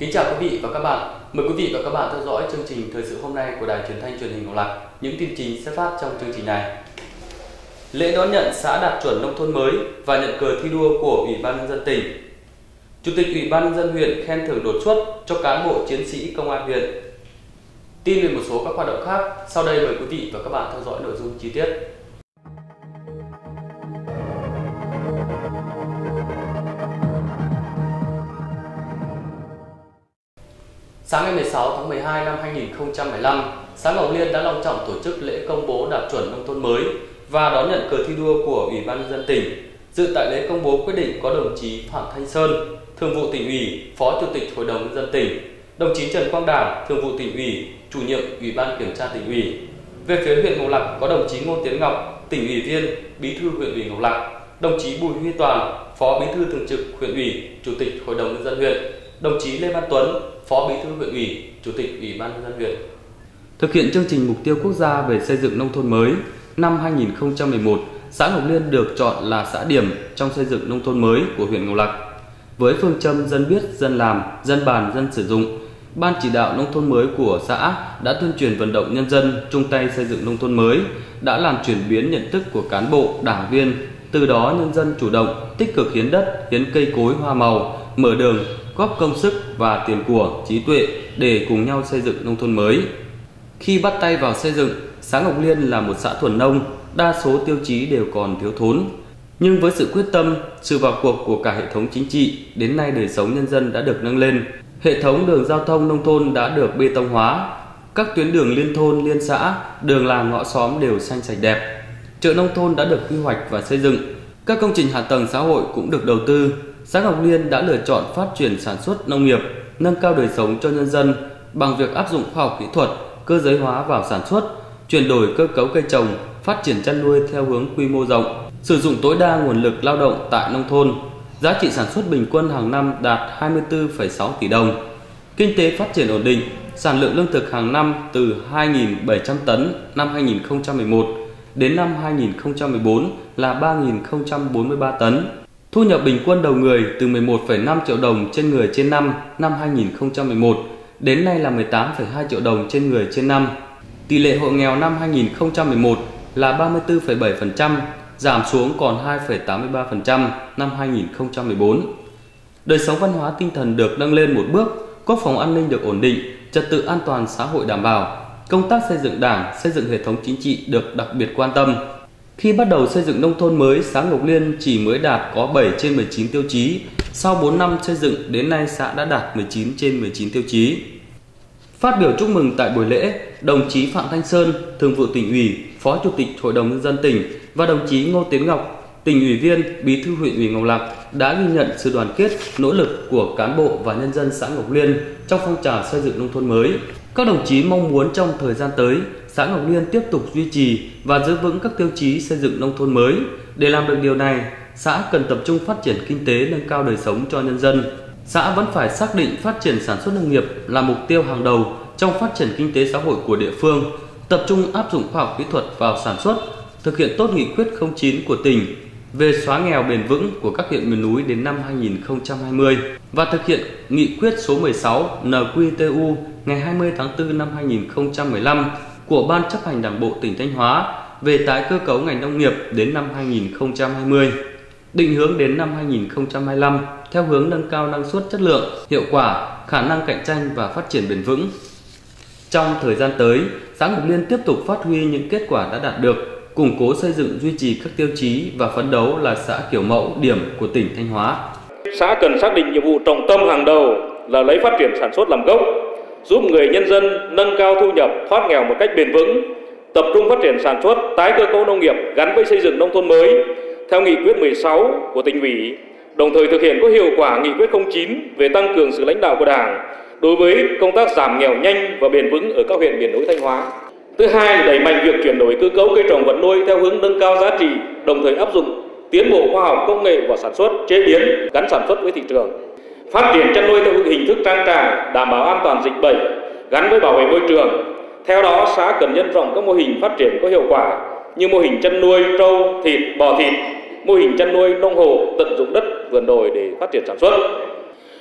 Kính chào quý vị và các bạn. Mời quý vị và các bạn theo dõi chương trình thời sự hôm nay của Đài Truyền thanh Truyền hình Ngọc Lặc. Những tin chính sẽ phát trong chương trình này. Lễ đón nhận xã đạt chuẩn nông thôn mới và nhận cờ thi đua của Ủy ban nhân dân tỉnh. Chủ tịch Ủy ban nhân dân huyện khen thưởng đột xuất cho cán bộ chiến sĩ công an huyện. Tin về một số các hoạt động khác, sau đây mời quý vị và các bạn theo dõi nội dung chi tiết. Sáng ngày 16 tháng 12 năm 2015, xã Ngọc Liên đã long trọng tổ chức lễ công bố đạt chuẩn nông thôn mới và đón nhận cờ thi đua của Ủy ban nhân dân tỉnh. Dự tại lễ công bố quyết định có đồng chí Phạm Thanh Sơn, Thường vụ tỉnh ủy, Phó Chủ tịch Hội đồng nhân dân tỉnh, đồng chí Trần Quang Đảng, Thường vụ tỉnh ủy, Chủ nhiệm Ủy ban Kiểm tra tỉnh ủy. Về phía huyện Ngọc Lặc có đồng chí Ngô Tiến Ngọc, tỉnh ủy viên, Bí thư huyện ủy Ngọc Lặc, đồng chí Bùi Huy Toàn, Phó Bí thư Thường trực huyện ủy, Chủ tịch Hội đồng nhân dân huyện, đồng chí Lê Văn Tuấn, Phó Bí thư huyện ủy, Chủ tịch Ủy ban nhân dân huyện. Thực hiện chương trình mục tiêu quốc gia về xây dựng nông thôn mới năm 2011, xã Ngọc Liên được chọn là xã điểm trong xây dựng nông thôn mới của huyện Ngọc Lặc. Với phương châm dân biết, dân làm, dân bàn, dân sử dụng, Ban chỉ đạo nông thôn mới của xã đã tuyên truyền vận động nhân dân chung tay xây dựng nông thôn mới, đã làm chuyển biến nhận thức của cán bộ, đảng viên, từ đó nhân dân chủ động, tích cực hiến đất, hiến cây cối hoa màu, mở đường, góp công sức và tiền của, trí tuệ để cùng nhau xây dựng nông thôn mới. Khi bắt tay vào xây dựng, xã Ngọc Liên là một xã thuần nông, đa số tiêu chí đều còn thiếu thốn. Nhưng với sự quyết tâm, sự vào cuộc của cả hệ thống chính trị, đến nay đời sống nhân dân đã được nâng lên. Hệ thống đường giao thông nông thôn đã được bê tông hóa, các tuyến đường liên thôn, liên xã, đường làng ngõ xóm đều xanh sạch đẹp. Chợ nông thôn đã được quy hoạch và xây dựng. Các công trình hạ tầng xã hội cũng được đầu tư. Xã Ngọc Liên đã lựa chọn phát triển sản xuất nông nghiệp, nâng cao đời sống cho nhân dân bằng việc áp dụng khoa học kỹ thuật, cơ giới hóa vào sản xuất, chuyển đổi cơ cấu cây trồng, phát triển chăn nuôi theo hướng quy mô rộng, sử dụng tối đa nguồn lực lao động tại nông thôn. Giá trị sản xuất bình quân hàng năm đạt 24,6 tỷ đồng. Kinh tế phát triển ổn định, sản lượng lương thực hàng năm từ 2.700 tấn năm 2011 đến năm 2014 là 3.043 tấn. Thu nhập bình quân đầu người từ 11,5 triệu đồng trên người trên năm năm 2011 đến nay là 18,2 triệu đồng trên người trên năm. Tỷ lệ hộ nghèo năm 2011 là 34,7%, giảm xuống còn 2,83% năm 2014. Đời sống văn hóa tinh thần được nâng lên một bước, quốc phòng an ninh được ổn định, trật tự an toàn xã hội đảm bảo, công tác xây dựng đảng, xây dựng hệ thống chính trị được đặc biệt quan tâm. Khi bắt đầu xây dựng nông thôn mới, xã Ngọc Liên chỉ mới đạt có 7 trên 19 tiêu chí. Sau 4 năm xây dựng, đến nay xã đã đạt 19 trên 19 tiêu chí. Phát biểu chúc mừng tại buổi lễ, đồng chí Phạm Thanh Sơn, Thường vụ tỉnh ủy, Phó Chủ tịch Hội đồng nhân dân tỉnh và đồng chí Ngô Tiến Ngọc, tỉnh ủy viên, Bí thư huyện ủy Ngọc Lặc đã ghi nhận sự đoàn kết, nỗ lực của cán bộ và nhân dân xã Ngọc Liên trong phong trào xây dựng nông thôn mới. Các đồng chí mong muốn trong thời gian tới, xã Ngọc Liên tiếp tục duy trì và giữ vững các tiêu chí xây dựng nông thôn mới. Để làm được điều này, xã cần tập trung phát triển kinh tế nâng cao đời sống cho nhân dân. Xã vẫn phải xác định phát triển sản xuất nông nghiệp là mục tiêu hàng đầu trong phát triển kinh tế xã hội của địa phương, tập trung áp dụng khoa học kỹ thuật vào sản xuất, thực hiện tốt nghị quyết 09 của tỉnh về xóa nghèo bền vững của các huyện miền núi đến năm 2020 và thực hiện nghị quyết số 16 NQTU ngày 20 tháng 4 năm 2015 của Ban chấp hành Đảng bộ tỉnh Thanh Hóa về tái cơ cấu ngành nông nghiệp đến năm 2020, định hướng đến năm 2025 theo hướng nâng cao năng suất chất lượng, hiệu quả, khả năng cạnh tranh và phát triển bền vững. Trong thời gian tới, xã Ngọc Liên tiếp tục phát huy những kết quả đã đạt được, củng cố xây dựng duy trì các tiêu chí và phấn đấu là xã kiểu mẫu điểm của tỉnh Thanh Hóa. Xã cần xác định nhiệm vụ trọng tâm hàng đầu là lấy phát triển sản xuất làm gốc, giúp người nhân dân nâng cao thu nhập, thoát nghèo một cách bền vững, tập trung phát triển sản xuất, tái cơ cấu nông nghiệp gắn với xây dựng nông thôn mới theo nghị quyết 16 của tỉnh ủy, đồng thời thực hiện có hiệu quả nghị quyết 09 về tăng cường sự lãnh đạo của Đảng đối với công tác giảm nghèo nhanh và bền vững ở các huyện miền núi Thanh Hóa. Thứ hai là đẩy mạnh việc chuyển đổi cơ cấu cây trồng vật nuôi theo hướng nâng cao giá trị, đồng thời áp dụng tiến bộ khoa học công nghệ vào sản xuất, chế biến gắn sản xuất với thị trường. Phát triển chăn nuôi theo hình thức trang trại, đảm bảo an toàn dịch bệnh, gắn với bảo vệ môi trường. Theo đó, xã cần nhân rộng các mô hình phát triển có hiệu quả như mô hình chăn nuôi trâu, thịt, bò thịt, mô hình chăn nuôi nông hộ tận dụng đất vườn đồi để phát triển sản xuất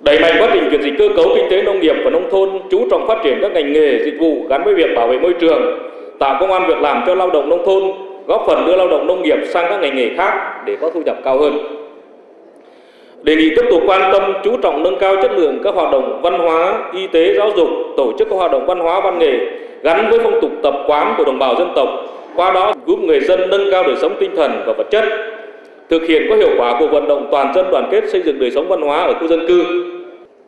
Đẩy mạnh quá trình chuyển dịch cơ cấu kinh tế nông nghiệp và nông thôn, chú trọng phát triển các ngành nghề, dịch vụ gắn với việc bảo vệ môi trường, tạo công an việc làm cho lao động nông thôn, góp phần đưa lao động nông nghiệp sang các ngành nghề khác để có thu nhập cao hơn. Đề nghị tiếp tục quan tâm chú trọng nâng cao chất lượng các hoạt động văn hóa, y tế, giáo dục, tổ chức các hoạt động văn hóa văn nghệ gắn với phong tục tập quán của đồng bào dân tộc, qua đó giúp người dân nâng cao đời sống tinh thần và vật chất, thực hiện có hiệu quả cuộc vận động toàn dân đoàn kết xây dựng đời sống văn hóa ở khu dân cư.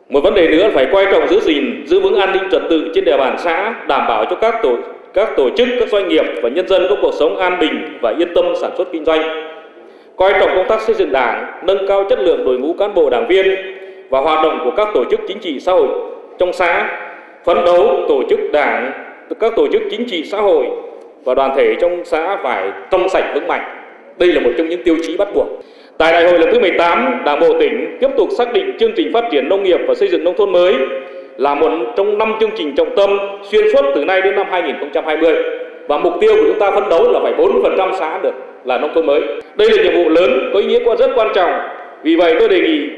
Một vấn đề nữa phải quan trọng giữ gìn, giữ vững an ninh trật tự trên địa bàn xã, đảm bảo cho các tổ các tổ chức, các doanh nghiệp và nhân dân có cuộc sống an bình và yên tâm sản xuất kinh doanh. Coi trọng công tác xây dựng đảng, nâng cao chất lượng đội ngũ cán bộ đảng viên và hoạt động của các tổ chức chính trị xã hội trong xã, phấn đấu tổ chức đảng, các tổ chức chính trị xã hội và đoàn thể trong xã phải trong sạch vững mạnh. Đây là một trong những tiêu chí bắt buộc. Tại đại hội lần thứ 18, Đảng bộ tỉnh tiếp tục xác định chương trình phát triển nông nghiệp và xây dựng nông thôn mới là một trong năm chương trình trọng tâm xuyên suốt từ nay đến năm 2020 và mục tiêu của chúng ta phấn đấu là phải 40% xã được là nông thôn mới. Đây là nhiệm vụ lớn có ý nghĩa rất quan trọng. Vì vậy tôi đề nghị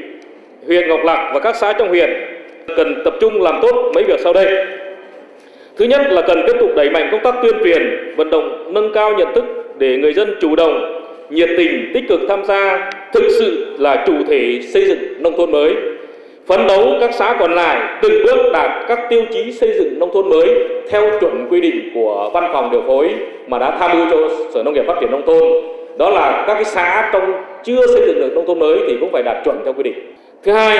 huyện Ngọc Lặc và các xã trong huyện cần tập trung làm tốt mấy việc sau đây. Thứ nhất là cần tiếp tục đẩy mạnh công tác tuyên truyền, vận động nâng cao nhận thức để người dân chủ động, nhiệt tình, tích cực tham gia, thực sự là chủ thể xây dựng nông thôn mới phấn đấu các xã còn lại từng bước đạt các tiêu chí xây dựng nông thôn mới theo chuẩn quy định của văn phòng điều phối mà đã tham mưu cho sở nông nghiệp phát triển nông thôn. Đó là các cái xã trong chưa xây dựng được nông thôn mới thì cũng phải đạt chuẩn theo quy định. Thứ hai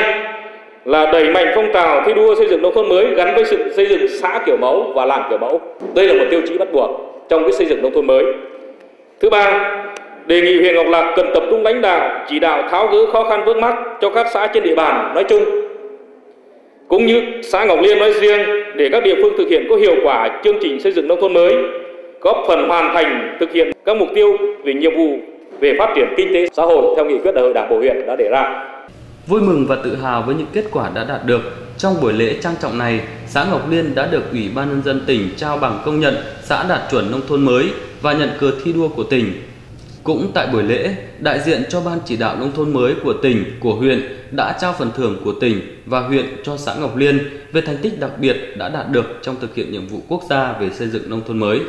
là đẩy mạnh phong trào thi đua xây dựng nông thôn mới gắn với sự xây dựng xã kiểu mẫu và làng kiểu mẫu. Đây là một tiêu chí bắt buộc trong cái xây dựng nông thôn mới. Thứ ba đề nghị huyện Ngọc Lặc cần tập trung lãnh đạo, chỉ đạo tháo gỡ khó khăn vướng mắt cho các xã trên địa bàn nói chung, cũng như xã Ngọc Liên nói riêng để các địa phương thực hiện có hiệu quả chương trình xây dựng nông thôn mới, góp phần hoàn thành thực hiện các mục tiêu về nhiệm vụ về phát triển kinh tế xã hội theo nghị quyết đại hội đảng bộ huyện đã đề ra. Vui mừng và tự hào với những kết quả đã đạt được, trong buổi lễ trang trọng này, xã Ngọc Liên đã được Ủy ban nhân dân tỉnh trao bằng công nhận xã đạt chuẩn nông thôn mới và nhận cờ thi đua của tỉnh cũng tại buổi lễ, đại diện cho Ban chỉ đạo nông thôn mới của tỉnh, của huyện đã trao phần thưởng của tỉnh và huyện cho xã Ngọc Liên về thành tích đặc biệt đã đạt được trong thực hiện nhiệm vụ quốc gia về xây dựng nông thôn mới.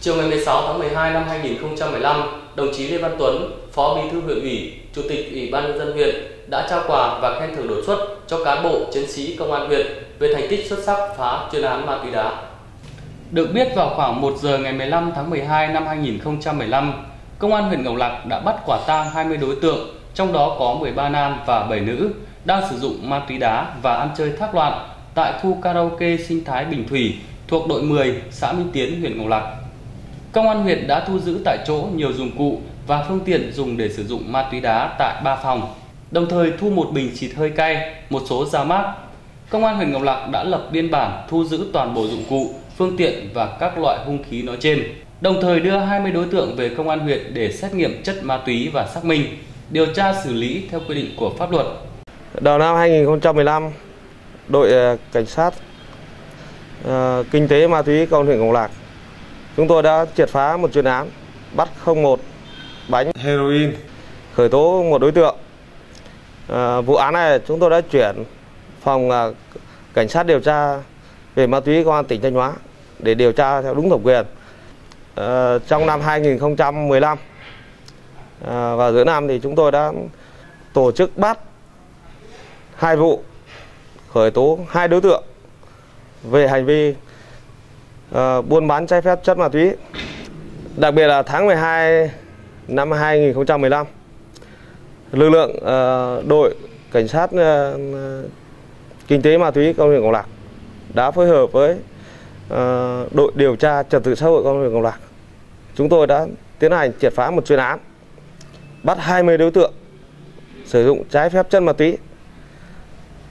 Chiều ngày 16 tháng 12 năm 2015, đồng chí Lê Văn Tuấn, Phó Bí thư huyện ủy, Chủ tịch Ủy ban nhân dân huyện đã trao quà và khen thưởng đột xuất cho cán bộ chiến sĩ công an huyện về thành tích xuất sắc phá chuyên án ma túy đá. Được biết vào khoảng 1 giờ ngày 15 tháng 12 năm 2015, Công an huyện Ngọc Lặc đã bắt quả tang 20 đối tượng, trong đó có 13 nam và 7 nữ đang sử dụng ma túy đá và ăn chơi thác loạn tại khu karaoke sinh thái Bình Thủy thuộc đội 10, xã Minh Tiến, huyện Ngọc Lặc. Công an huyện đã thu giữ tại chỗ nhiều dụng cụ và phương tiện dùng để sử dụng ma túy đá tại ba phòng, đồng thời thu một bình xịt hơi cay, một số dao mát. Công an huyện Ngọc Lặc đã lập biên bản thu giữ toàn bộ dụng cụ, phương tiện và các loại hung khí nói trên. Đồng thời đưa 20 đối tượng về công an huyện để xét nghiệm chất ma túy và xác minh, điều tra xử lý theo quy định của pháp luật. Đầu năm 2015, đội ờ, cảnh sát uh, kinh tế ma túy công an huyện Ngọc Lặc chúng tôi đã triệt phá một chuyên án bắt 01 bánh heroin, khởi tố một đối tượng. À, vụ án này chúng tôi đã chuyển phòng à, cảnh sát điều tra về ma túy công an tỉnh Thanh Hóa để điều tra theo đúng thẩm quyền. À, trong năm 2015 à, và giữa năm thì chúng tôi đã tổ chức bắt hai vụ khởi tố hai đối tượng về hành vi uh, buôn bán trái phép chất ma túy. Đặc biệt là tháng 12 năm 2015 lực lượng uh, đội cảnh sát uh, kinh tế ma túy công an huyện Ngọc Lạc đã phối hợp với uh, đội điều tra trật tự xã hội công an huyện Ngọc Lạc. chúng tôi đã tiến hành triệt phá một chuyên án bắt 20 đối tượng sử dụng trái phép chân ma túy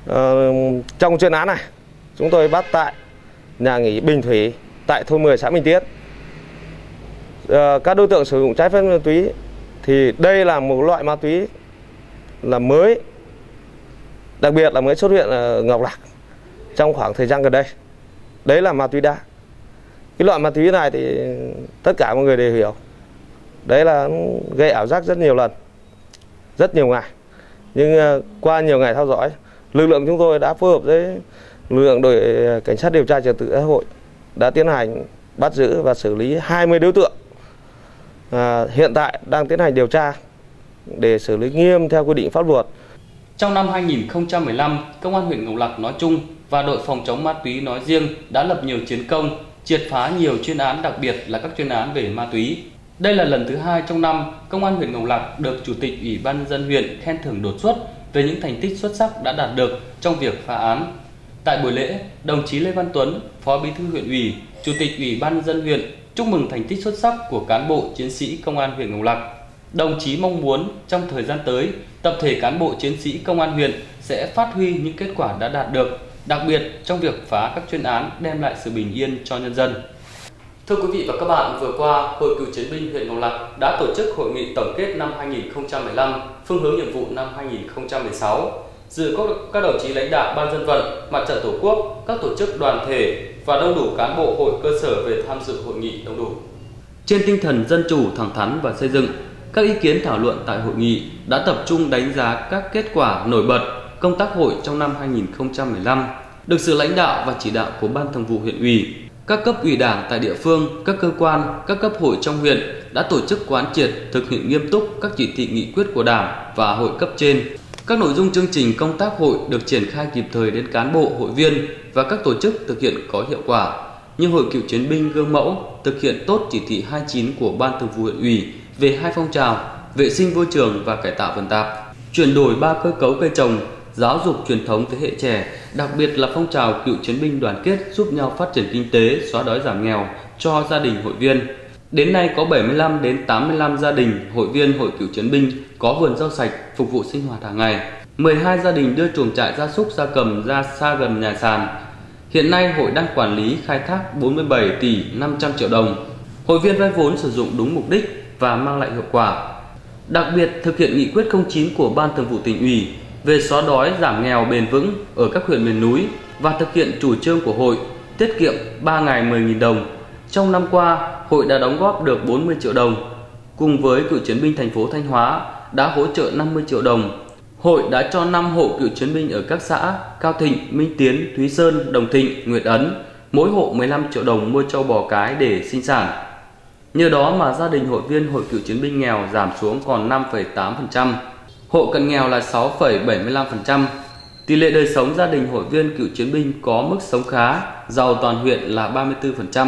uh, trong chuyên án này chúng tôi bắt tại nhà nghỉ Bình Thủy tại thôn 10 xã Minh Tiến các đối tượng sử dụng trái phép ma túy thì đây là một loại ma túy là mới đặc biệt là mới xuất hiện ở Ngọc Lạc trong khoảng thời gian gần đây. Đấy là ma túy đá. Cái loại ma túy này thì tất cả mọi người đều hiểu. Đấy là gây ảo giác rất nhiều lần rất nhiều ngày. Nhưng à, qua nhiều ngày theo dõi lực lượng chúng tôi đã phối hợp với lực lượng đội à, cảnh sát điều tra trật tự xã hội đã tiến hành bắt giữ và xử lý 20 đối tượng. À, hiện tại đang tiến hành điều tra để xử lý nghiêm theo quy định pháp luật trong năm 2015, Công an huyện Ngọc Lặc nói chung và đội phòng chống ma túy nói riêng đã lập nhiều chiến công, triệt phá nhiều chuyên án đặc biệt là các chuyên án về ma túy. Đây là lần thứ hai trong năm Công an huyện Ngọc Lặc được Chủ tịch Ủy ban dân huyện khen thưởng đột xuất về những thành tích xuất sắc đã đạt được trong việc phá án. Tại buổi lễ, đồng chí Lê Văn Tuấn, Phó Bí thư huyện ủy, Chủ tịch Ủy ban dân huyện chúc mừng thành tích xuất sắc của cán bộ chiến sĩ Công an huyện Ngọc Lặc Đồng chí mong muốn trong thời gian tới, tập thể cán bộ chiến sĩ công an huyện sẽ phát huy những kết quả đã đạt được, đặc biệt trong việc phá các chuyên án đem lại sự bình yên cho nhân dân. Thưa quý vị và các bạn, vừa qua, Hội Cựu chiến binh huyện Ngọc Lặc đã tổ chức hội nghị tổng kết năm 2015, phương hướng nhiệm vụ năm 2016. Dự có các đồng chí lãnh đạo ban dân vận, mặt trận tổ quốc, các tổ chức đoàn thể và đông đủ cán bộ hội cơ sở về tham dự hội nghị đông đủ. Trên tinh thần dân chủ, thẳng thắn và xây dựng, các ý kiến thảo luận tại hội nghị đã tập trung đánh giá các kết quả nổi bật công tác hội trong năm 2015, được sự lãnh đạo và chỉ đạo của Ban Thường vụ huyện ủy, các cấp ủy đảng tại địa phương, các cơ quan, các cấp hội trong huyện đã tổ chức quán triệt thực hiện nghiêm túc các chỉ thị nghị quyết của Đảng và hội cấp trên. Các nội dung chương trình công tác hội được triển khai kịp thời đến cán bộ, hội viên và các tổ chức thực hiện có hiệu quả. Như Hội Cựu Chiến binh gương mẫu thực hiện tốt chỉ thị 29 của Ban Thường vụ huyện ủy về hai phong trào vệ sinh môi trường và cải tạo vườn tạp, chuyển đổi ba cơ cấu cây trồng, giáo dục truyền thống thế hệ trẻ, đặc biệt là phong trào cựu chiến binh đoàn kết giúp nhau phát triển kinh tế, xóa đói giảm nghèo cho gia đình hội viên. Đến nay có 75 đến 85 gia đình hội viên hội cựu chiến binh có vườn rau sạch phục vụ sinh hoạt hàng ngày. 12 gia đình đưa chuồng trại gia súc gia cầm ra xa gần nhà sàn. Hiện nay hội đang quản lý khai thác 47 tỷ 500 triệu đồng. Hội viên vay vốn sử dụng đúng mục đích và mang lại hiệu quả. Đặc biệt thực hiện nghị quyết 09 của Ban Thường vụ tỉnh ủy về xóa đói giảm nghèo bền vững ở các huyện miền núi và thực hiện chủ trương của hội tiết kiệm 3 ngày 10.000 đồng. Trong năm qua, hội đã đóng góp được 40 triệu đồng. Cùng với cựu chiến binh thành phố Thanh Hóa đã hỗ trợ 50 triệu đồng. Hội đã cho 5 hộ cựu chiến binh ở các xã Cao Thịnh, Minh Tiến, Thúy Sơn, Đồng Thịnh, Nguyệt Ấn mỗi hộ 15 triệu đồng mua trâu bò cái để sinh sản. Nhờ đó mà gia đình hội viên hội cựu chiến binh nghèo giảm xuống còn 5,8%, hộ cận nghèo là 6,75%. Tỷ lệ đời sống gia đình hội viên cựu chiến binh có mức sống khá, giàu toàn huyện là 34%.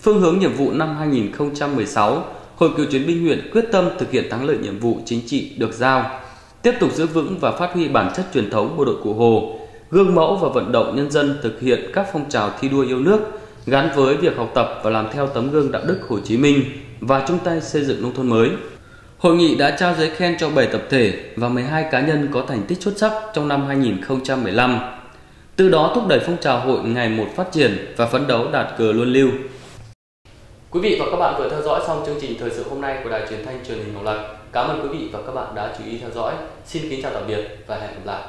Phương hướng nhiệm vụ năm 2016, Hội cựu chiến binh huyện quyết tâm thực hiện thắng lợi nhiệm vụ chính trị được giao, tiếp tục giữ vững và phát huy bản chất truyền thống bộ đội cụ Hồ, gương mẫu và vận động nhân dân thực hiện các phong trào thi đua yêu nước, gắn với việc học tập và làm theo tấm gương đạo đức Hồ Chí Minh và chung tay xây dựng nông thôn mới. Hội nghị đã trao giấy khen cho 7 tập thể và 12 cá nhân có thành tích xuất sắc trong năm 2015. Từ đó thúc đẩy phong trào hội ngày một phát triển và phấn đấu đạt cờ luân lưu. Quý vị và các bạn vừa theo dõi xong chương trình thời sự hôm nay của Đài Truyền thanh Truyền hình Ngọc Lặc. Cảm ơn quý vị và các bạn đã chú ý theo dõi. Xin kính chào tạm biệt và hẹn gặp lại.